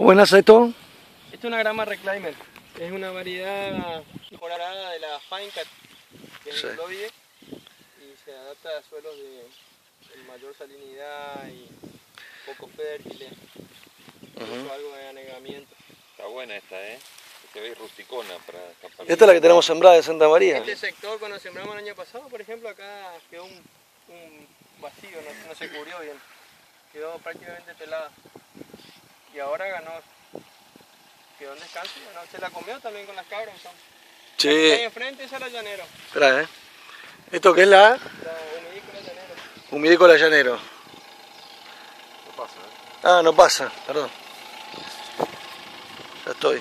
¿Cómo es esto? Esto es una grama reclaimer. Es una variedad mejorada de la Fine Cat, que es Sí. el Dobie, y se adapta a suelos de, de mayor salinidad y poco fértiles, incluso algo de anegamiento. Está buena esta, ¿eh? Se ve rusticona para escapar. Esta es la que tenemos sembrada de Santa María. Este sector cuando sembramos el año pasado, por ejemplo, acá quedó un, un vacío, no, no se cubrió bien. Quedó prácticamente pelada. Y ahora ganó, quedó en descanso y ganó. Se la comió también con las cabras. ¿no? Ahí Sí, enfrente esa es la llanero, espera, ¿eh? ¿Esto qué es la la humidícola llanero. humidícola llanero? No pasa, ¿eh? Ah, no pasa, perdón. Ya estoy.